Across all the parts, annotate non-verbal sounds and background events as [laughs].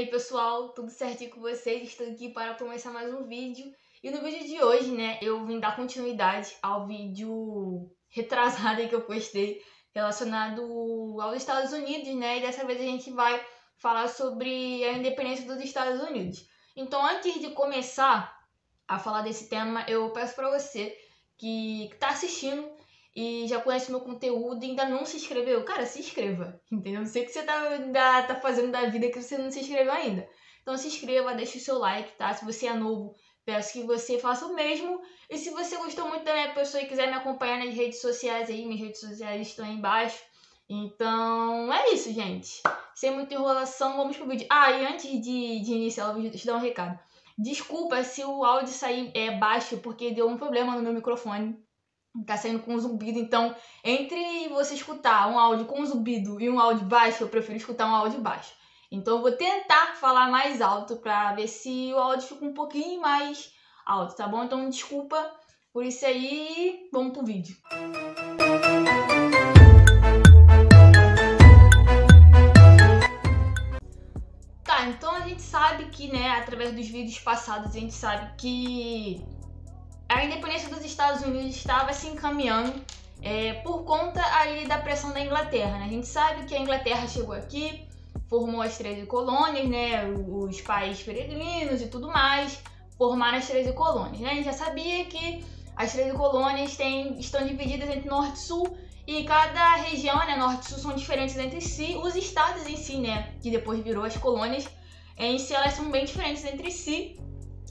aí pessoal, tudo certinho com vocês? Estou aqui para começar mais um vídeo. E no vídeo de hoje, né, eu vim dar continuidade ao vídeo retrasado que eu postei relacionado aos Estados Unidos, né? E dessa vez a gente vai falar sobre a independência dos Estados Unidos. Então, antes de começar a falar desse tema, eu peço para você que está assistindo e já conhece meu conteúdo e ainda não se inscreveu, cara, se inscreva, [laughs] entendeu? Não sei o que você tá, tá fazendo da vida que você não se inscreveu ainda. Então se inscreva, deixe o seu like, tá? Se você é novo, peço que você faça o mesmo. E se você gostou muito da minha pessoa e quiser me acompanhar nas redes sociais aí, minhas redes sociais estão aí embaixo. Então é isso, gente. Sem muita enrolação, vamos pro vídeo. Ah, e antes de, de iniciar o vídeo, deixa eu dar um recado. Desculpa se o áudio sair é, baixo, porque deu um problema no meu microfone tá saindo com zumbido. Então, entre você escutar um áudio com zumbido e um áudio baixo, eu prefiro escutar um áudio baixo. Então, eu vou tentar falar mais alto para ver se o áudio fica um pouquinho mais alto, tá bom? Então, desculpa por isso aí. Vamos pro vídeo. Tá, então a gente sabe que, né, através dos vídeos passados, a gente sabe que a independência dos Estados Unidos estava se encaminhando é, por conta ali da pressão da Inglaterra. Né? A gente sabe que a Inglaterra chegou aqui, formou as 13 colônias, né? os pais peregrinos e tudo mais, formaram as 13 colônias. Né? A gente já sabia que as 13 colônias têm, estão divididas entre norte e sul, e cada região, né, norte e sul, são diferentes entre si. Os estados em si, né, que depois virou as colônias, em si elas são bem diferentes entre si.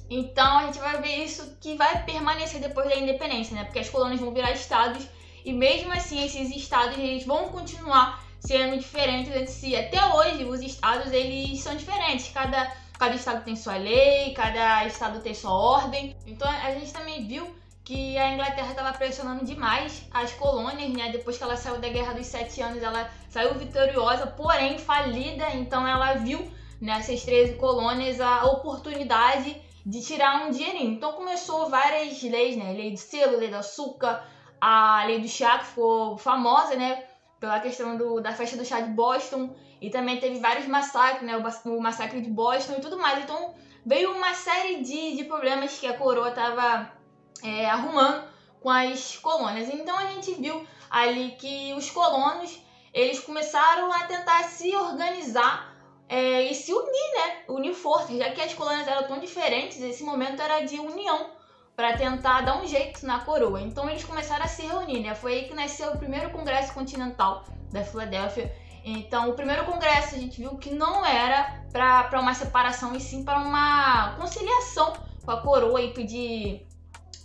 Então a gente vai ver isso que vai permanecer depois da independência, né? Porque as colônias vão virar estados e mesmo assim esses estados eles vão continuar sendo diferentes entre si. Até hoje os estados eles são diferentes. Cada cada estado tem sua lei, cada estado tem sua ordem. Então a gente também viu que a Inglaterra estava pressionando demais as colônias, né? Depois que ela saiu da Guerra dos Sete Anos, ela saiu vitoriosa, porém falida. Então ela viu nessas 13 colônias a oportunidade de tirar um dinheirinho. Então começou várias leis, né? Lei do selo, lei do açúcar, a lei do chá, que ficou famosa, né? Pela questão do, da festa do chá de Boston. E também teve vários massacres, né? O, o massacre de Boston e tudo mais. Então veio uma série de, de problemas que a coroa estava é, arrumando com as colônias. Então a gente viu ali que os colonos eles começaram a tentar se organizar é, e se unir, né? Unir forças, já que as colônias eram tão diferentes, esse momento era de união para tentar dar um jeito na coroa. Então eles começaram a se reunir, né? Foi aí que nasceu o primeiro Congresso Continental da Filadélfia. Então, o primeiro congresso a gente viu que não era para uma separação, e sim para uma conciliação com a coroa e pedir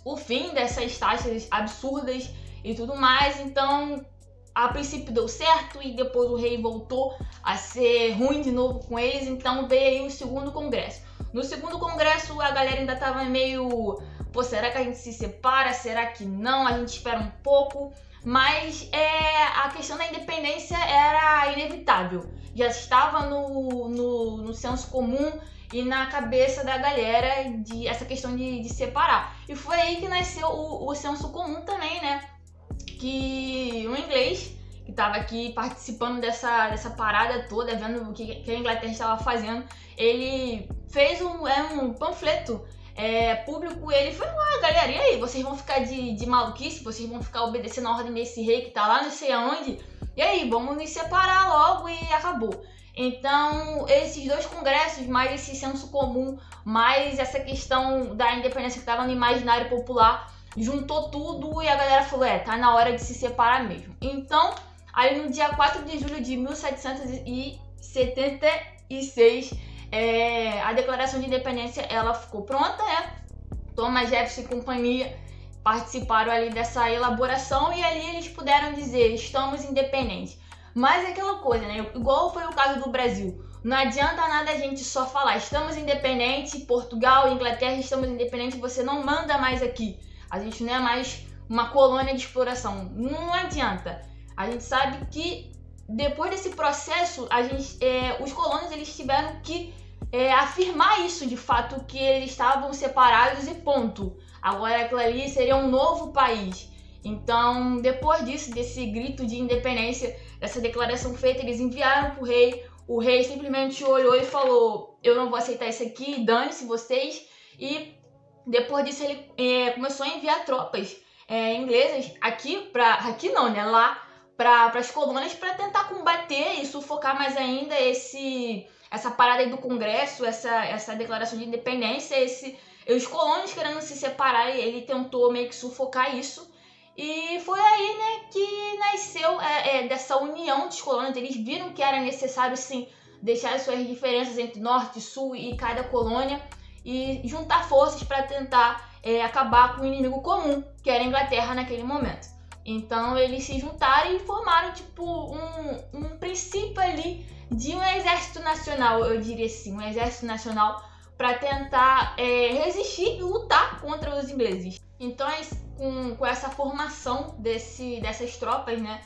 o fim dessas taxas absurdas e tudo mais. Então, a princípio deu certo e depois o rei voltou a ser ruim de novo com eles, então veio aí o segundo congresso. No segundo congresso a galera ainda tava meio, pô, será que a gente se separa? Será que não? A gente espera um pouco. Mas é, a questão da independência era inevitável. Já estava no, no, no senso comum e na cabeça da galera de essa questão de, de separar. E foi aí que nasceu o, o senso comum também, né? Que um inglês que estava aqui participando dessa, dessa parada toda, vendo o que, que a Inglaterra estava fazendo, ele fez um, é, um panfleto é, público ele falou, ah, galera, e aí, vocês vão ficar de, de maluquice? Vocês vão ficar obedecendo a ordem desse rei que tá lá não sei aonde? E aí, vamos nos separar logo e acabou. Então, esses dois congressos, mais esse senso comum, mais essa questão da independência que estava no imaginário popular, juntou tudo e a galera falou: é, tá na hora de se separar mesmo. Então, aí no dia 4 de julho de 1776, é, a Declaração de Independência ela ficou pronta, né? Thomas Jefferson e companhia participaram ali dessa elaboração e ali eles puderam dizer: estamos independentes. Mas é aquela coisa, né? Igual foi o caso do Brasil. Não adianta nada a gente só falar, estamos independentes, Portugal, Inglaterra, estamos independentes, você não manda mais aqui. A gente não é mais uma colônia de exploração. Não adianta. A gente sabe que depois desse processo, a gente, é, os colonos eles tiveram que é, afirmar isso de fato que eles estavam separados e ponto. Agora aquilo ali seria um novo país. Então, depois disso, desse grito de independência, dessa declaração feita, eles enviaram para o rei o rei simplesmente olhou e falou: Eu não vou aceitar isso aqui, dane-se vocês. E depois disso ele é, começou a enviar tropas é, inglesas aqui para aqui não, né? Lá para as colônias para tentar combater e sufocar mais ainda esse essa parada aí do Congresso, essa, essa declaração de independência, esse os colônios querendo se separar, ele tentou meio que sufocar isso. E foi aí, né, que nasceu é, é, dessa união dos colônios. Eles viram que era necessário, sim, deixar as suas diferenças entre norte, sul e cada colônia e juntar forças para tentar é, acabar com o inimigo comum, que era a Inglaterra naquele momento. Então eles se juntaram e formaram tipo um, um princípio ali de um exército nacional, eu diria assim, um exército nacional para tentar é, resistir e lutar contra os ingleses. Então, com, com essa formação desse, dessas tropas, né,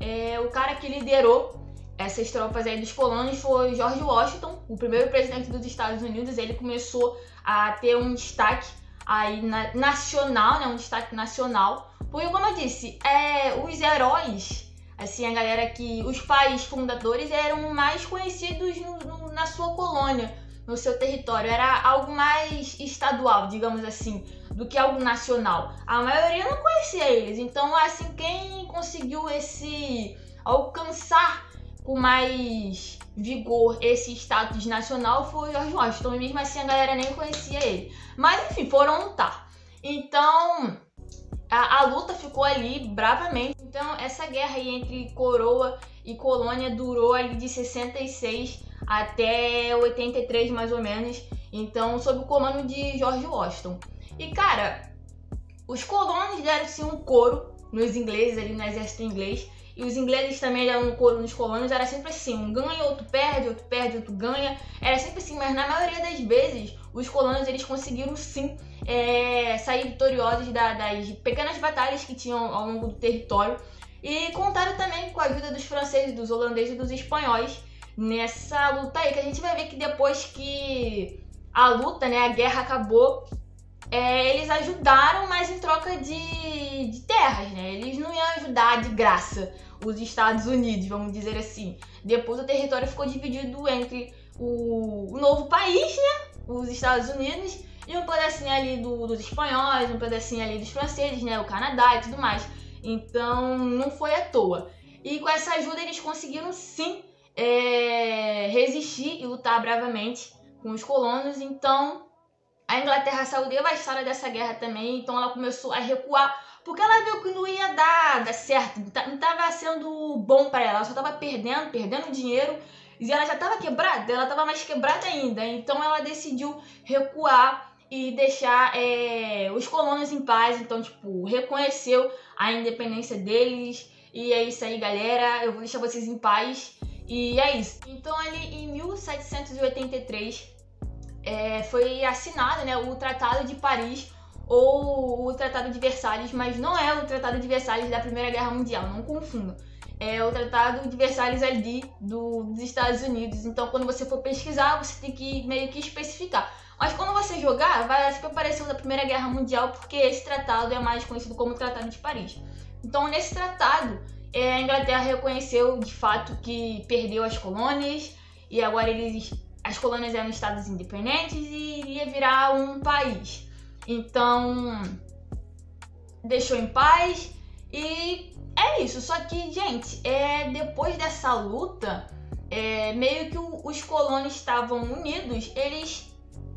é, o cara que liderou essas tropas aí dos colônios foi George Washington, o primeiro presidente dos Estados Unidos. Ele começou a ter um destaque aí na, nacional, né, um destaque nacional, porque como eu disse, é, os heróis, assim, a galera que os pais fundadores eram mais conhecidos no, no, na sua colônia no seu território. Era algo mais estadual, digamos assim, do que algo nacional. A maioria não conhecia eles. Então, assim, quem conseguiu esse alcançar com mais vigor esse status nacional foi George Washington. E mesmo assim a galera nem conhecia ele. Mas enfim, foram lutar. Então a, a, luta ficou ali bravamente. Então essa guerra aí entre coroa e colônia durou ali de 66 até 83 mais ou menos, então sob o comando de George Washington. E cara, os colonos deram-se um coro nos ingleses ali no exército inglês, e os ingleses também um coro nos colonos, era sempre assim, um ganha, outro perde, outro perde, outro ganha, era sempre assim, mas na maioria das vezes os colonos eles conseguiram sim é, sair vitoriosos da, das pequenas batalhas que tinham ao longo do território. E contaram também com a ajuda dos franceses, dos holandeses e dos espanhóis nessa luta aí, que a gente vai ver que depois que a luta, né, a guerra acabou, é, eles ajudaram, mas em troca de, de terras, né? Eles não iam ajudar de graça os Estados Unidos, vamos dizer assim. Depois o território ficou dividido entre o, o novo país, né? Os Estados Unidos, e um pedacinho ali do, dos espanhóis, um pedacinho ali dos franceses, né? O Canadá e tudo mais. Então não foi à toa. E com essa ajuda eles conseguiram sim é, resistir e lutar bravamente com os colonos. Então, a Inglaterra saiu devastada dessa guerra também. Então, ela começou a recuar porque ela viu que não ia dar, dar certo, não estava sendo bom para ela, ela só estava perdendo, perdendo dinheiro. E ela já estava quebrada, ela estava mais quebrada ainda. Então, ela decidiu recuar e deixar é, os colonos em paz. Então, tipo, reconheceu a independência deles. E é isso aí, galera. Eu vou deixar vocês em paz. E é isso. Então, ali em 1783 é, foi assinado né, o Tratado de Paris ou o Tratado de Versalhes, mas não é o Tratado de Versalhes da Primeira Guerra Mundial, não confunda. É o Tratado de Versalhes ali do, dos Estados Unidos. Então, quando você for pesquisar, você tem que meio que especificar. Mas quando você jogar, vai sempre aparecer o da Primeira Guerra Mundial, porque esse tratado é mais conhecido como Tratado de Paris. Então, nesse tratado, é, a Inglaterra reconheceu de fato que perdeu as colônias e agora eles, as colônias eram estados independentes e iria virar um país. Então, deixou em paz e é isso. Só que, gente, é, depois dessa luta, é, meio que o, os colonos estavam unidos, eles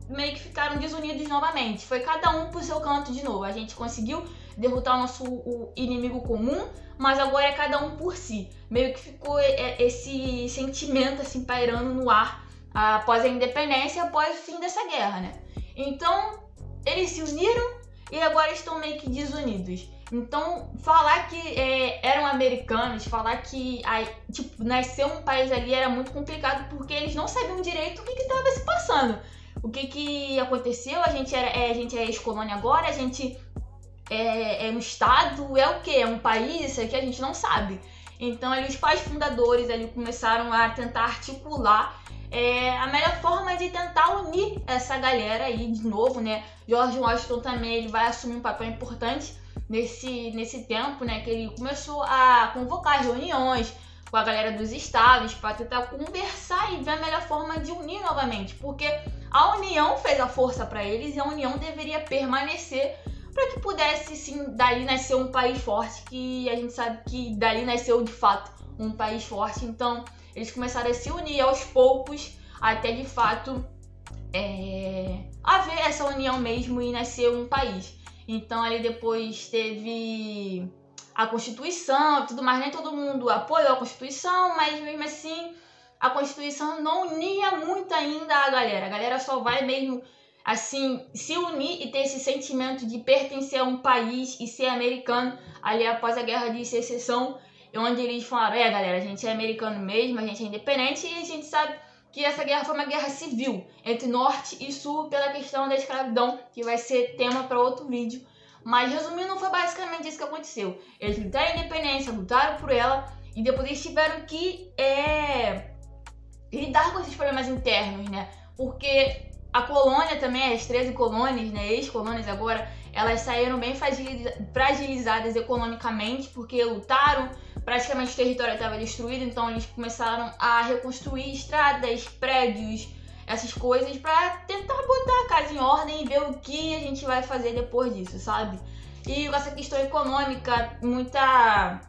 meio que ficaram desunidos novamente. Foi cada um pro seu canto de novo. A gente conseguiu derrotar o nosso o inimigo comum, mas agora é cada um por si. Meio que ficou esse sentimento assim pairando no ar após a independência, após o fim dessa guerra, né? Então, eles se uniram e agora estão meio que desunidos. Então, falar que é, eram americanos, falar que aí, tipo, nascer um país ali era muito complicado porque eles não sabiam direito o que estava se passando. O que, que aconteceu? A gente, era, é, a gente é ex-colônia agora, a gente é, é um estado, é o que? É um país? Isso aqui a gente não sabe. Então ali os pais fundadores ali começaram a tentar articular é, a melhor forma de tentar unir essa galera aí de novo, né? George Washington também ele vai assumir um papel importante nesse, nesse tempo, né? Que ele começou a convocar reuniões, com a galera dos estados para tentar conversar e ver a melhor forma de unir novamente, porque a união fez a força para eles e a união deveria permanecer para que pudesse sim dali nascer um país forte, que a gente sabe que dali nasceu de fato um país forte. Então eles começaram a se unir aos poucos até de fato é, haver essa união mesmo e nascer um país. Então ali depois teve a Constituição e tudo mais. Nem todo mundo apoiou a Constituição, mas mesmo assim a Constituição não unia muito ainda a galera. A galera só vai mesmo assim se unir e ter esse sentimento de pertencer a um país e ser americano ali após a Guerra de Secessão, onde eles falaram: é, galera, a gente é americano mesmo, a gente é independente e a gente sabe que essa guerra foi uma guerra civil entre norte e sul pela questão da escravidão, que vai ser tema para outro vídeo. Mas resumindo, foi basicamente isso que aconteceu. Eles lutaram a independência, lutaram por ela e depois eles tiveram que é, lidar com esses problemas internos, né? Porque a colônia também, as 13 colônias, né, ex-colônias agora, elas saíram bem fragilizadas economicamente porque lutaram, praticamente o território estava destruído, então eles começaram a reconstruir estradas, prédios, essas coisas para tentar botar a casa em ordem e ver o que a gente vai fazer depois disso, sabe? E com essa questão econômica, muita.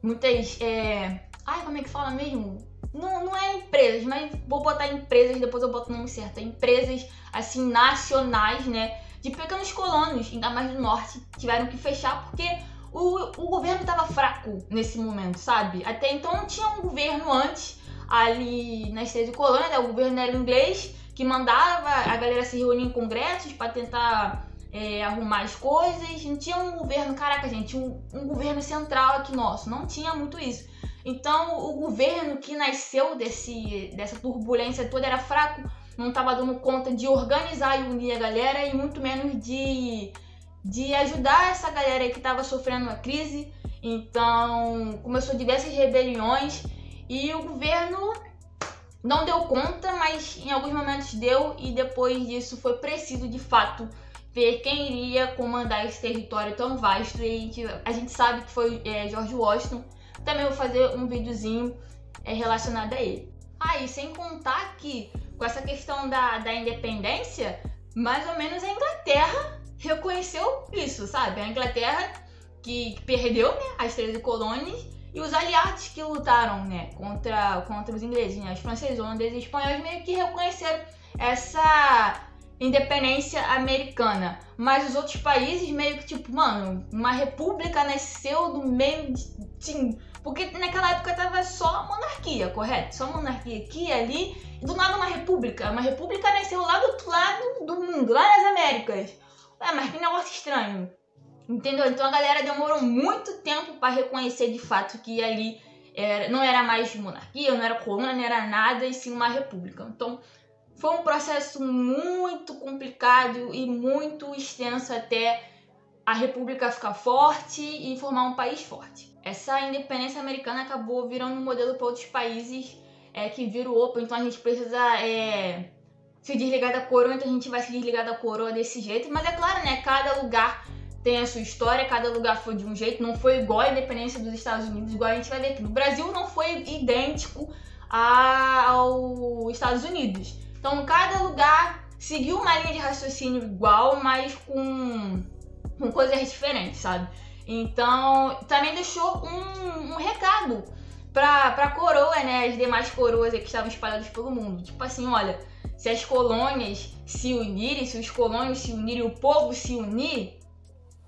Muitas. É... Ai, como é que fala mesmo? Não, não é empresas, mas vou botar empresas, depois eu boto o nome certo. Empresas, assim, nacionais, né? De pequenos colonos, ainda mais do norte, tiveram que fechar porque o, o governo estava fraco nesse momento, sabe? Até então tinha um governo antes ali na esteira de colônia, né? o governo era inglês, que mandava a galera se reunir em congressos para tentar é, arrumar as coisas. Não tinha um governo, caraca, gente, um, um governo central aqui nosso. Não tinha muito isso. Então, o governo que nasceu desse, dessa turbulência toda era fraco, não estava dando conta de organizar e unir a galera e muito menos de, de ajudar essa galera que estava sofrendo uma crise. Então, começou diversas rebeliões e o governo não deu conta, mas em alguns momentos deu, e depois disso foi preciso de fato ver quem iria comandar esse território tão vasto. E a gente, a gente sabe que foi é, George Washington. Também vou fazer um videozinho é, relacionado a ele. Ah, e sem contar que com essa questão da, da independência, mais ou menos a Inglaterra reconheceu isso, sabe? A Inglaterra que, perdeu né, as 13 colônias e os aliados que lutaram, né, contra, contra os ingleses, né, os franceses, holandeses e espanhóis meio que reconheceram essa independência americana. Mas os outros países meio que tipo, mano, uma república nasceu do meio de. Sim, porque naquela época tava só monarquia, correto? Só monarquia aqui e ali, e do nada uma república. Uma república nasceu lá do outro lado do mundo, lá nas Américas. Ué, mas que negócio estranho. Entendeu? Então a galera demorou muito tempo para reconhecer de fato que ali era, não era mais monarquia, não era colônia, não era nada, e sim uma república. Então foi um processo muito complicado e muito extenso até a república ficar forte e formar um país forte. Essa independência americana acabou virando um modelo para outros países é, que viram opa, então a gente precisa é, se desligar da coroa, então a gente vai se desligar da coroa desse jeito. Mas é claro, né? Cada lugar tem a sua história, cada lugar foi de um jeito, não foi igual a independência dos Estados Unidos, igual a gente vai ver aqui. No Brasil não foi idêntico aos Estados Unidos. Então cada lugar seguiu uma linha de raciocínio igual, mas com, com coisas diferentes, sabe? Então também deixou um, um recado pra, pra coroa, né? As demais coroas que estavam espalhadas pelo mundo. Tipo assim, olha, se as colônias se unirem, se os colônios se unirem, o povo se unir,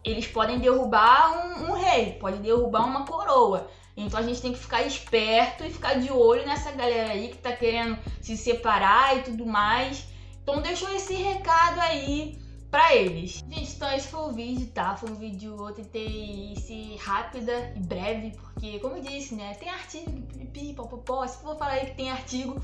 eles podem derrubar um, um rei, pode derrubar uma coroa. Então a gente tem que ficar esperto e ficar de olho nessa galera aí que tá querendo se separar e tudo mais. Então deixou esse recado aí pra eles. Gente, então esse foi o vídeo, tá? Foi um vídeo, eu tentei ser rápida e breve, porque como eu disse, né, tem artigo, pipi, popopó, se for falar aí que tem artigo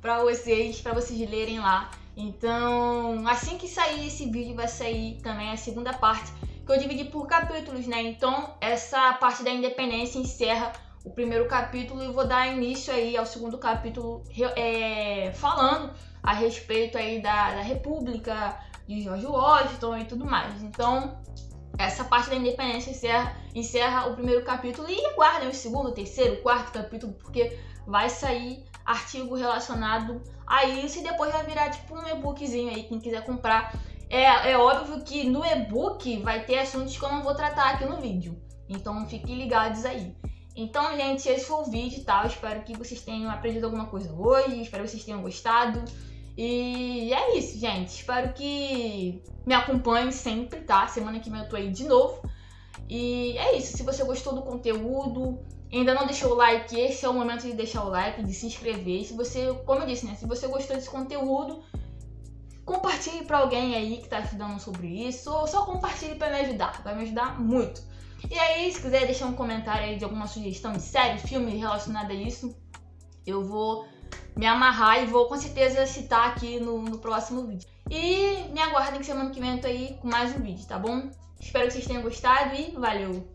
pra vocês, pra vocês lerem lá. Então, assim que sair esse vídeo, vai sair também a segunda parte que eu dividi por capítulos, né? Então, essa parte da independência encerra o primeiro capítulo e vou dar início aí ao segundo capítulo é, falando a respeito aí da, da República, de George Washington e tudo mais. Então, essa parte da independência encerra, encerra o primeiro capítulo e aguardem o segundo, terceiro, quarto capítulo, porque vai sair artigo relacionado a isso e depois vai virar tipo um e-bookzinho aí, quem quiser comprar. É, é óbvio que no e-book vai ter assuntos que eu não vou tratar aqui no vídeo, então fiquem ligados aí. Então, gente, esse foi o vídeo, tá? Eu espero que vocês tenham aprendido alguma coisa hoje, espero que vocês tenham gostado. E é isso, gente. Espero que me acompanhem sempre, tá? Semana que vem eu tô aí de novo. E é isso. Se você gostou do conteúdo, ainda não deixou o like, esse é o momento de deixar o like, de se inscrever. Se você, como eu disse, né? Se você gostou desse conteúdo, compartilhe para alguém aí que tá estudando sobre isso. Ou só compartilhe para me ajudar. Vai me ajudar muito. E aí, se quiser deixar um comentário aí de alguma sugestão de série, filme relacionado a isso, eu vou me amarrar e vou com certeza citar aqui no, no próximo vídeo. E me aguardem que semana que vem eu tô aí com mais um vídeo, tá bom? Espero que vocês tenham gostado e valeu!